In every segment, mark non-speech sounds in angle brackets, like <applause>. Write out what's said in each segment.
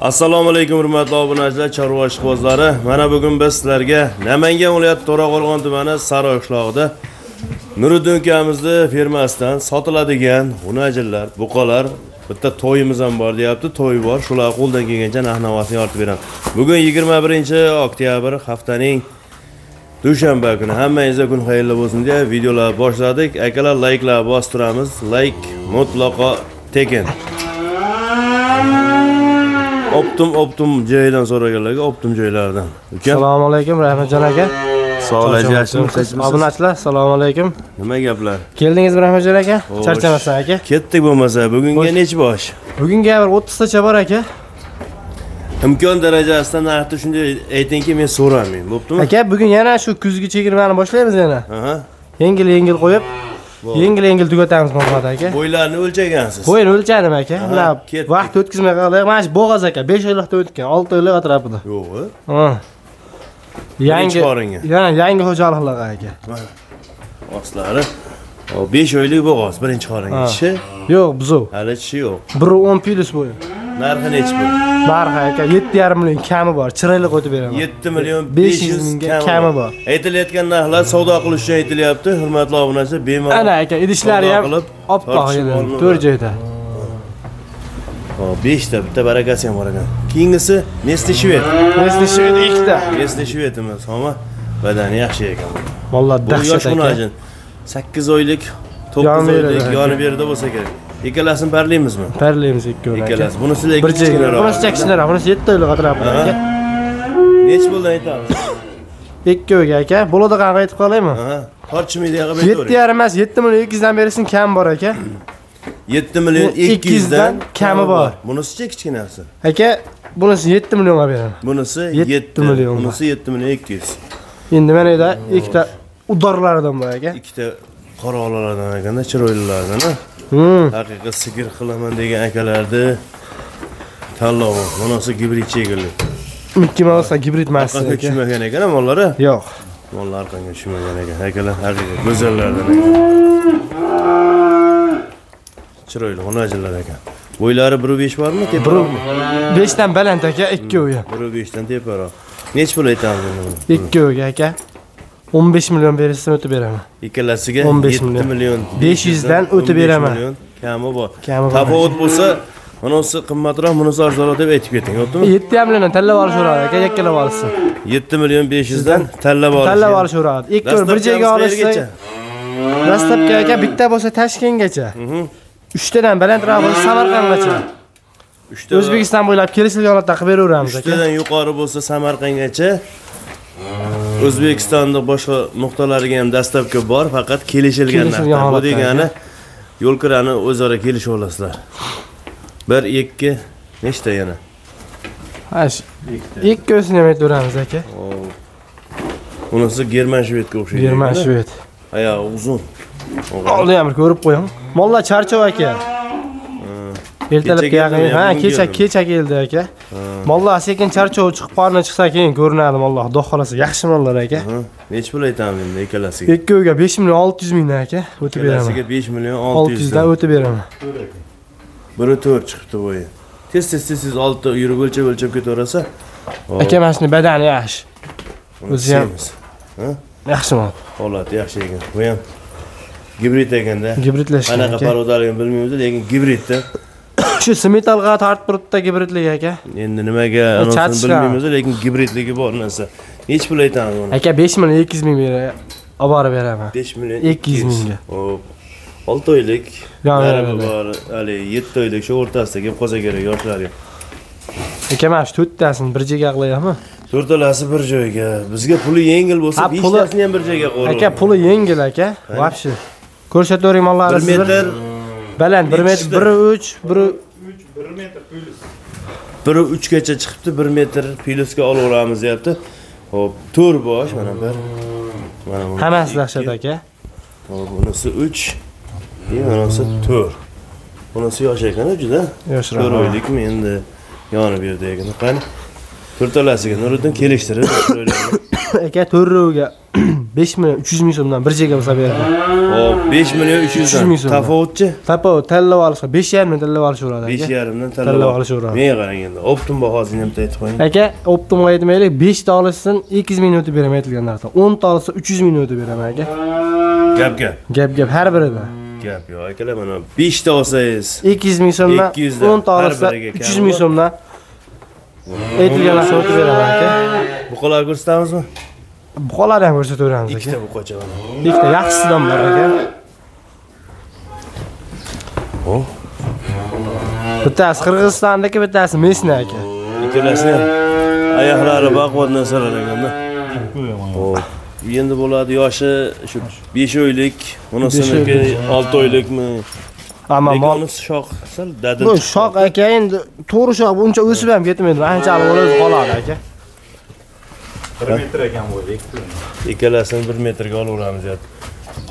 assalomu alaykum hurmatli obunachilar chorva ishqibozlari. Mana bugun biz sizlarga namangan viloyati to'raqo'rg'on tumani saroy qishlog'ida nuriddin ukamizni fermasidan sotiladigan g'unajinlar buqalar bitta to'yimiz ham bor deyapti. To'y bor shular qo'ldan kelgancha narx navosini yoritib beramiz. Bugun 21 oktyabr haftaning dushanba kuni. Hammangizga kun xayrli bo'lsin deya videolar boshladik. Akalar layklar bosib turamiz layk mutlaqo tekin. Optim optim joyidan so'raganlarga optim joylaridan ukam assalomu alaykum rahmatjon aka. Sog' bo'l yaxshimisiz obunachilar assalomu alaykum. Nima gaplar? Keldingizmi rahmatjon aka? Charchamasdan aka. Ketdik bo'lmasa bugunga nechi bosh? Bugunga bir o'ttiztacha bor aka. Imkon darajasida narxni shunday aytingki men so'ramayman. Bo'ptimi? Aka bugun yana shu kuzgi chegirmani boshlaymiz yana. Yengil yengil qo'yib yengil yengil tugatamiz muhammad aka. Bo'ylarni o'lchagansiz. Bo'yini o'lchadim aka ketdik. vaqt o'tkazmay qoldik mana shu bo'g'oz aka besh oylikda o'tgan olti oylik atrofida. Yo'q. Yangi yangi xo'jaliklar aka. Ostlari. Besh oylik bo'g'oz birinchi qoringa Ha. tishi yo'q buzuv. Hali tishi yo'q. Bir o'n plyus bo'yi narxi nechi bu narxi aka yetti yarim million kami bor chiroyli qo'yib beraman. Yetti million Besh yuz mingga kami bor. aytilayotgan narxlar savdo qilish uchun aytilyapti. Hurmatli obunachilar bemalol ana aka idishlari ham oppoq to'rt joyda. Hop, beshta bitta barakasi ham bor ekan. Keyingisi mesli shved. Mesli shved ikkita. Mesli shved emas homa badani yaxshi ekan. Bu. vallahi bu yosh dahshat sakkiz oylik to'qqiz oylik aka. yoni berida bo'lsa kerak ikkalasini parlaymizmi parlaymiz ikkovi aka ikkalasi. Bunisi lekin bir bunisi kichkinaroq bunisi yetti oylik atrofida aka nechi bo'ldi aytamiz? <coughs> Ikkoviga aka. Bo'ladigan aytib qolaymi? Tortishmaydi yoqqa yetti yarim emas yetti million ikki yuzdan berilsin kam bor aka. Yetti million Bu ikki yuzdan 200 kami bor. bunisichi kichkinasi? Aka bunisi yetti millionga beraman. Bunisi Yetti million bunisi yetti million ikki yuz. Endi mana yerda ikkita udorlaridan bor aka. Ikkita qora olalardan ekanda chiroylilardan. Hmm. haqiqiy sigir qilaman degan akalarni tanlovi bunisi gibrid chekilli ikki mavsa gibrid emas aka. tushmagan ekan mollari? Yo'q. Mollar orqasiga tushmagan ekan. Akalar haqiqiy go'zallardan chiroyli xunajinlar ekan. Bo'ylari bir besh bormi? Bir teparoqmi beshdan baland aka ikkovi bir beshdan teparoq. Nechi pul aytamiz ikkoviga aka o'n besh million berilsa o'tib beraman. Ikkalasiga 15 yetti million. million 500 dan o'tib 15 beraman. kami bor. Kami bor. tafovut bo'lsa bunisi qimmatroq bunisi arzonroq deb aytib keting bo'ptimi yetti yarim milliondan tanlab olishaveradi aka yakkalab olishsin yetti million besh yuzdan tanlab olish. tanlab olishaveradi ikkovi bir joyga olishsa dastlabki aka bitta bo'lsa toshkentgacha uchtadan balandroq bo'lsa samarqandgacha. Uchta o'zbekiston bo'ylab kelishilgan holatda qilib beraveramiz uchtadan yuqori bo'lsa samarqandgacha o'zbekistonni boshqa nuqtalariga ham dastlabki bor faqat kelishilgan narxda bu degani yo'lkirani o'zaro kelishib olasizlar bir ikki nechta yana? Ha shu ikkovsini ham aytaveramiz aka. Bunisi german shvedga o'xshaydi german shved oyog'i uzun. Oldi ham ko'rib qo'ying. Mollar charchov aka ertalabga Kecha yaqin ha kecha kecha keldi aka. Mollar sekin charchov chiqib qorni chiqsa keyin ko'rinadi mollar xudo xohlasa yaxshi mollar aka. Nechi pul aytamiz endi ikkalasiga? Ikkoviga besh million olti yuz mingdan aka o'tib beraman. Ikkalasiga besh million olti yuzdan. O'tib beraman. Biri to'rt chiqibdi bo'yi tez tez tez tez olti yurib o'lchab o'lchab ketaverasa. Aka mana shuni badani yaxshi. O'zi ham- yaxshi mol. Holati yaxshi ekan. Bu ham gibrid ekanda. Gibridlashgan qanaqa aka. porodaligini bilmaymiz lekin gibridda shu smetalga tortib turibdi gibridligi aka. Endi nimaga anosini bilmaymiz lekin gibridligi bor narsa. Nechi pul aytamiz uni. Aka besh million ikki yuz ming olib borib beraman. Besh million ikki yuz mingga. hop. Olti oylik. Veradi. bor? Haligi yetti oylik shu o'rtasida kelib qolsa kerak yoshlarga aka mana shu to'rttasini bir joyga qilyapmi to'rtalasi bir joyga. Bizga puli yengil bo'lsa beshtasini ham bir joyga qo'yib aka puli yengil aka. Вообще ko'rsatavering mollarni bir metr baland bir metr Yetishdi. biri uch biri biri uchgacha chiqibdi bir metr plyusga olaveramiz deyapti. Hop to'rt bosh mana bir. Mana bunisi hammasi dahshat aka. Hop bunisi uch. И bunisi to'rt bunisi yosh ekan juda. Yoshroq to'rt oylikmi endi? Yoni bu yerda ekan qani to'rtalasiga nuriddin kelishtirib aka to'rrovga 5 <clears throat> million 300 ming so'mdan bir chega bo'lsa beraman Hop, 5 million 300 300 ming so'm. Tafovutchi? tapa tanlab olishga 5,5 ming tanlab olishaveradi 5 aka yarimdan Tanlab olishaveradi. Men qarang endi. Optim bahosini ham aytib qo'ying. aka optimga aytmaylik 5 ta olishsin 200 ming o'tib beraman aytilgan narsa 10 ta olsa 300 ming o'tib beraman aka Gap gap. gap gap har birida Gap yo'q akalar mana 5 ta olsangiz 200 ming so'mdan 200 dan 10 ta har olsa biriga 300 kam ming so'mdan aytilgan narsa o'tib beraman aka buqalar ko'rsatamizmi? buqalarni ham ko'rsataveramiz aka Ikkita buqacha mana. ikkita yaxshisidan bor aka Hop, bittasi qirg'izistonniki bittasi mesna aka ikkalasini ham oyoqlari baquvvat narsalar ekanda. Hop. Endi bo'ladi yoshi shu 5 oylik, unasiniki 6 oylikmi? Ammo shoq sal dadil. bu shoq aka endi to'g'ri shoq uncha o'sib ham ketmaydi anchalik o'zi qoladi aka bir metr ekan bu ikkalasini 1 metrga olaveramiz deyapti.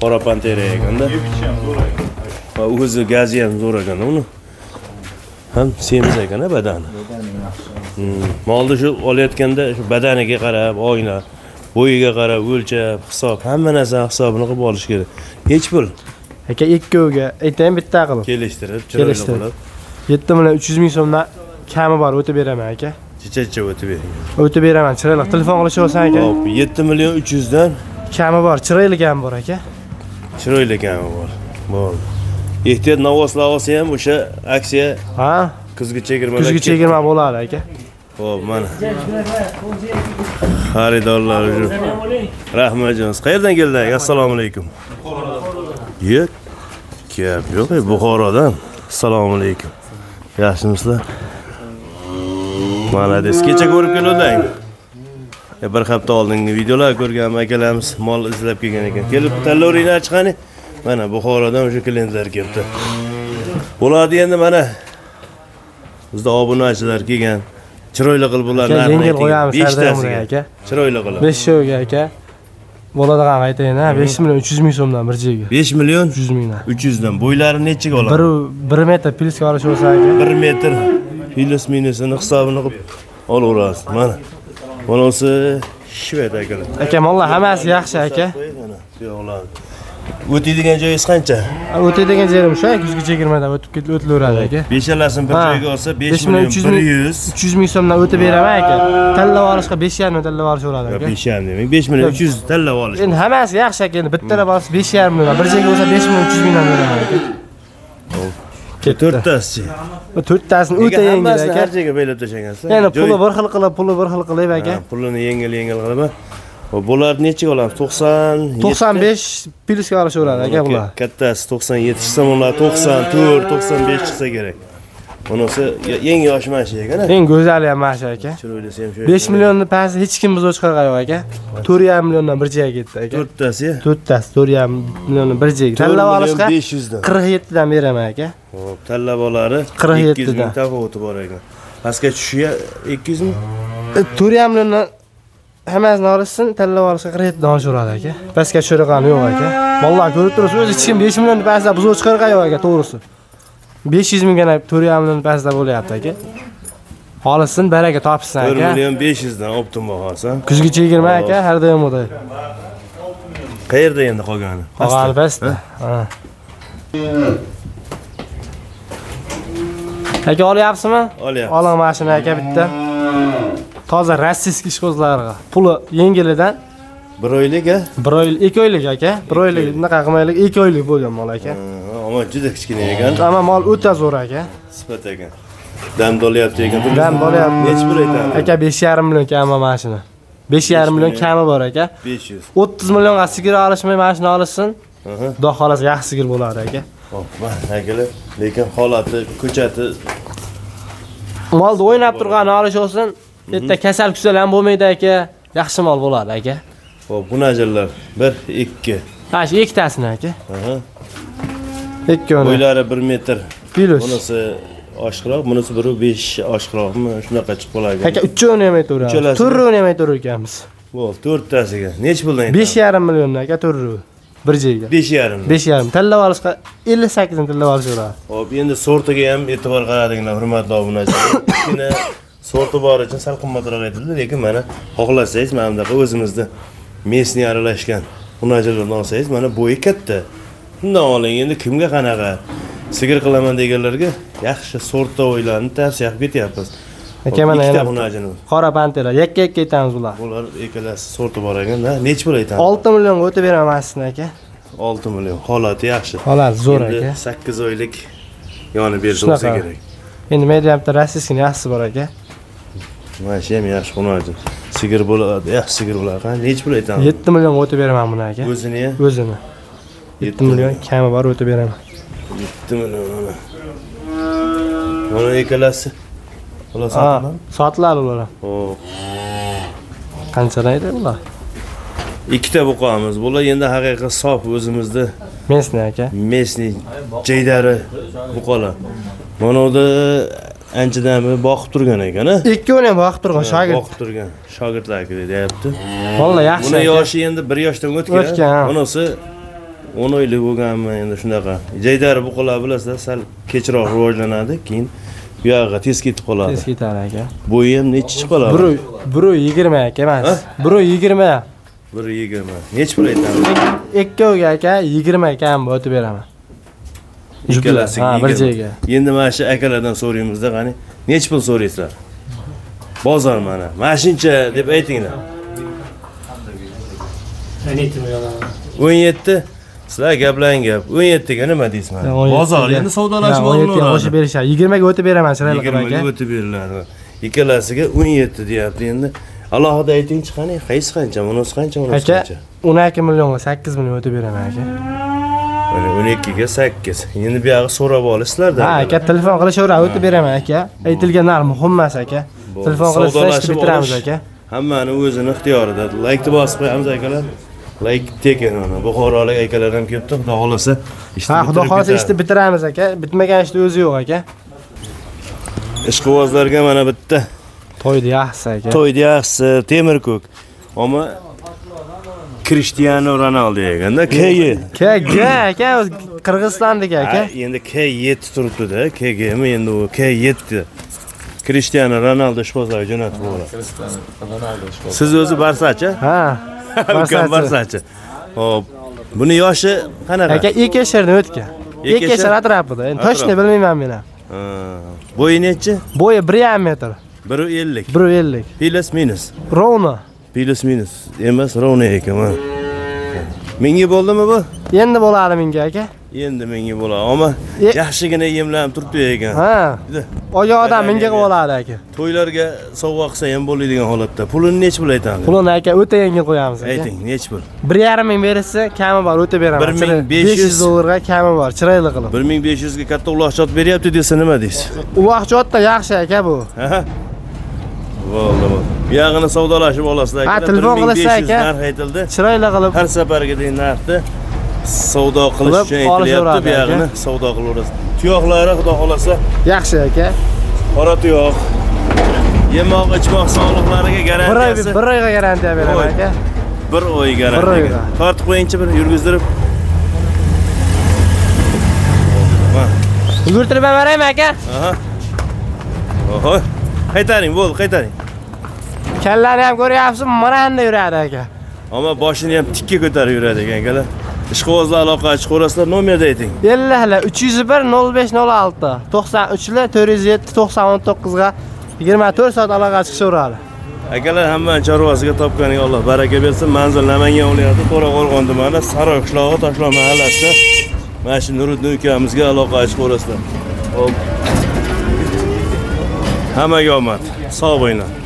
Qora pantera ekanda. Va o'zi gazi ham zo'r ekan uni. Ham semiz ekan badani. Hmm. Molni shu olayotganda shu badaniga qarab, oyna, bo'yiga qarab, o'lchab, hisob, hamma narsa hisobini qilib olish kerak. Hech pul aka ikkovga aytayin bitta qilib kelishtirib, chiroyli qilib, 7 million 300 ming so'mdan kami bor o'tib beraman aka chicha-chicha o'tib bering. o'tib beraman chiroyli telefon qilishaversan aka Hop, 7 million 300 dan kami bor chiroyli ham bor aka chiroyli kami bor. Bo'ldi. Ehtiyot navoslar olsa ham o'sha aksiya ha kuzgi chegirmalar. kuzgi chegirma bo'ladi aka Hop, mana. Xaridorlar uchun. Rahmat. Qayerdan keldingiz? Assalomu alaykum. Yo'q. Gap yo'q, Buxorodan. Assalomu alaykum. Yaxshimisizlar? Malades. Kecha ko'rib keluvding. E, bir hafta oldingi videolar ko'rgan akalarimiz mol izlab kelgan ekan. Kelib tanlovingni ochqani. Mana Buxorodan o'sha klientlar kelibdi. Bo'ladi endi mana bizda obunachilar kelgan. Chiroyli qilib bular aka narxini yengil ayting. qo'yamiz sardamga aka Chiroyli qilib. 5 shouga aka bo'ladigan aytayin ha 5 million 300 ming so'mdan bir jiga 5 million 300 mingdan 300 dan. Bo'ylari nechiga oladi? bir 1 metr pilska olishaversa aka 1 metr plus minusini hisobini qilib olaverasiz. Mana. Bunisi shved akalar. aka mollar hammasi yaxshi aka Mana, bu yoqlar. O'taydigan joyingiz qancha? o'tadigan yerim shu kuzgi chegirmadan o'tib ketib o'tilaveradi aka Beshalasini bir joyga olsa 5 5 million 300 ming 100. 300 ming so'mdan o'tib beraman aka tanlab olishga 5 yarim ming tanlab olishaveradi aka 5 ham demang. 5 million 300 tanlab olish. endi hammasi yaxshi aka endi bittalab olsa 5 yarim million bir joyga bo'lsa 5 million 300 mingdan beraman aka ketdi To'rttasi. Bu to'rttasini o'ta yengil aka har joyga belab tashlagansiz. endi puli bir xil qilib puli bir xil qilib aka pulini yengil yengil qilib. Hop, Bularni nechiga olamiz? 90 95 pilska olishaveradi aka bular Kattasi 97 chiqsa, bular 94, 95 chiqsa kerak. Bunisi eng yosh mana shu ekan. eng go'zali ham mana shu aka Chiroylisi ham shu. 5 millionni pasti hech kim bizga chiqargan yo'q aka 4,5 milliondan bir joyga ketdi aka to'rttasi. to'rttasi 4,5 milliondan bir joyga tanlab olishga 500 dan. 47 dan beraman aka Hop, tanlabolari 47 200 ming dan. tafovati bor ekan. Pastga tushiya 200 ming. 4,5 milliondan hammasini olishsin tanlab olishga 47 dan olishaveradi aka. Pastga tushirgani yo'q aka. Vallahi ko'rib turibsiz o'zi hech kim 5 millionni pastda bizga chiqargan yo'q aka to'g'risi. 500 mingga 4,5 million pastda bo'lyapti aka. Olishsin baraka topishsin 1 aka million 500 dan optim bahosi. kuzgi chegirma aka har doim o'day Qayerda endi qolgani? qolgani pastda. aka olyapsizmi? Olyapmiz. oling mashina aka bitta toza rossiyskiy ishqozlarga puli yengilidan Bir oylik a? bir oy ikki oylik aka bir oylik unaqa qilmaylik ikki oylik bo'lgan mol aka Ammo juda kichkina ekan. ammo mol o'ta zo'r aka Sifat ekan. Dam dolyapti ekan. Dam dolyapti. Nechi pul aytamiz? aka besh yarim million kami mashina besh yarim million kami bor aka 500. o'ttiz millionga sigir olishmay mashina olishsin Aha. xudo xohlasa yaxshi sigir bo'ladi aka mana akalar. Lekin holati, ko'chati molni o'ynab turgani olish olsin erta kasal kusal ham bo'lmaydi aka yaxshi mol bo'ladi aka Hop, bunajalar 1 2. ha shu ikkitasini aka Aha. ikkoni Bo'ylari 1 metr. plus Bunisi oshiqroq, bunisi 1.5 oshiqroqmi? Shunaqa chiqib qolar ekan. aka uchovini ham aytaveramiz Uchalasi. to'rrovini ham aytaveramiz Bo'ldi, to'rttasiga. Nechi puldan besh yarim million aka to'rrov bir joyga 5.5. besh yarim tanlab olishga ellik sakkizini tanlab olishaveradi Hop, endi sortiga ham e'tibor qaratinglar, hurmatli obunachilar. <coughs> Sorti bor uchun sal qimmatroq aytildi lekin mana xohlasangiz mana bunaqa o'zimizda mesni aralashgan unajilardan olsangiz mana bo'yi katta. Bundan oling endi kimga qanaqa? Sigir qilaman deganlarga yaxshi sortda o'ylarni tavsiya qilib ketyapmiz. Aka mana yana unajini qora panterlar yakka yakka aytamiz ular. Bular ikkalasi sorti bor ekan nechi pul aytamiz? 6 millionga o'tib beraman sizdan aka? 6 million holati yaxshi. Holati zo'r aka. 8 oylik yonib bo'lsa kerak. Endi mediamda rossiyskini yaxshisi bor aka mana shu ham yaxshi xunajin sigir bo'ladi yaxshi sigir bo'ladi qani nechi pul aytamiz 7 millionga o'tib beraman buni aka o'zini ham o'zini 7 million kami bor o'tib beraman 7 million mana mana ikkalasi ular ha sotiladimi sotiladi ular ham. Qanchadan edi ular ikkita buqamiz bular endi haqiqiy sof o'zimizda. Mesni aka mesniy jaydari buqalar mana yerda anchadan beri boqib turgan ekan a? Ikkovini ham boqib turgan shogird. boqib turgan. Shogirdlarki deyapti. Vallahi yaxshi buni yoshi endi bir yoshdan o'tgan. O'tgan, bunisi o'n oylik bo'lganmi endi shunaqa. Jaydari buqalar bilasizlar sal kechroq rivojlanadi keyin bu yog'iga tez ketib qoladi. Tez ketadi aka. Bo'yi ham nechi chiqib qoladi? Bir bir yigirma aka emas. Bir yigirma. Bir yigirma. Nechi pul aytamiz? Ikkoviga aka yigirma kam o'tib beraman ikkalasiga ha bir joyga. Endi mana shu akalardan so'raymizda qani nechi pul so'raysizlar? Bozor mana. Mana shuncha deb aytinglar. O'n yetti. Sizlar gaplang gap. o'n yettiga nima deysiz mana bozor endi savdolashib qo'shib olaveradi berishadi. Yigirmaga o'tib beraman chiroyli qilib yigirmaga o'tib beriladi ikkalasiga o'n yetti deyapti endi. Alohida aytingchi qani qaysi qancha bunisi qancha bunisi aka qancha? o'n ikki millionga sakkiz million o'tib beraman aka o'n ikkiga sakkiz. Endi buyog'i so'rab olasizlarda ha aka telefon qilishaveradi o'tib beraman aka. Aytilgan narx muhim emas aka telefon qilishsa Savdolashib ishni bitiramiz aka. Hammani o'zini ixtiyorida laykni bosib qo'yamiz akalar. Layk tekin mana buxorolik akalar ham kelibdi xudo xohlasa ishni ha xudo xohlasa ishni bitiramiz aka. Bitmagan ishni o'zi yo'q aka. Ishqibozlarga mana bitta to'yni yaxshisi aka. To'yda yaxshisi temir ko'k ammo krishtianu ronaldu deganda keyi KG aka qirg'izistondagi aka endi k yetti turibdida kgmi endi u k yetti krishtianu ronaldu ishqibozlarga jo'natib yuboradi siz o'zi barsachi ha <laughs> Barsachi. barsachi. Ho'p buni yoshi qanaqa? Aka ikki yashardan o'tgan Ikki ikki yashar yashar? atrofida endi точно bilmayman men. Ham Ha, bo'yi nechi? Bo'yi bir yarim metr. Bir ellik. Bir ellik. Plus minus. Ровно plus minus emas ровно ekan mana. menga bo'ldimi bu? Endi bo'ladi menga aka. Endi menga bo'ladi. Ammo E- yaxshigina yemlanib turibdi ekan ha. Odam menga qilib oladi aka. To'ylarga sovg'a qilsa ham bo'ladigan holatda. Pulini nechi pul aytamiz pulini aka o'ta yengil qo'yamiz ayting nechi pul? Bir yarim ming berishsa kami bor o'ta beraman. Bir ming besh yuz. 500 dollarga kami bor chiroyli qilib. Bir ming besh yuzga katta uloqchot beryapti desa nima deysiz? Uloqchotda yaxshi aka bu buyog'ini savdolashib olasizlar Ha, telefon 1500 qilsa aka. narx aytildi chiroyli qilib har safargidek narxni savdo qilish uchun aytilyapti buyog'ini savdo qilaverasiz tuyoqlari xudo xohlasa yaxshi aka. Qora tuyoq yemoq ichmoq sog'liqlariga garantiyasi bir oyga garantiya beraman aka. Bir oy garantiya tortib qo'yingchi bir yurgizdirib yugurtirib ham beraymi aka. Aha. Oho. Qaytaring bo'ldi qaytaring kallani ham ko'ryapsizmi? Mana bunday yuradi aka. Ammo boshini ham tikka ko'tarib yuradi ekan akalar ishqibozlar aloqa chiqib ko'rasizlar nomerni ayting elliklar uch yuz bir nol besh nol olti. to'qson uchlar to'rt yuz yetti to'qson o'n to'qqizga yigirma to'rt soat aloqa chiqishaveradi akalar hammani chorvasiga topganiga alloh baraka bersin. Manzil namangan viloyati to'raqo'rg'on tumani saroy qishlog'i toshloq mahallasida mana shu nuriddin ukamizga aloqa ko'rasizlar Hop. hammaga omad. Sog' bo'linglar